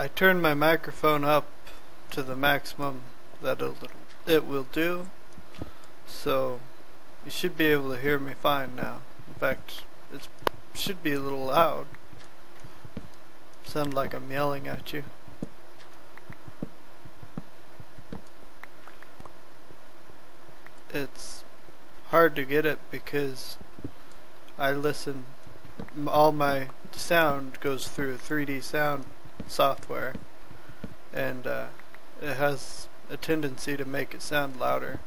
I turned my microphone up to the maximum that it'll, it will do. So you should be able to hear me fine now. In fact, it should be a little loud. Sound like I'm yelling at you. It's hard to get it because I listen all my sound goes through 3D sound software. And uh, it has a tendency to make it sound louder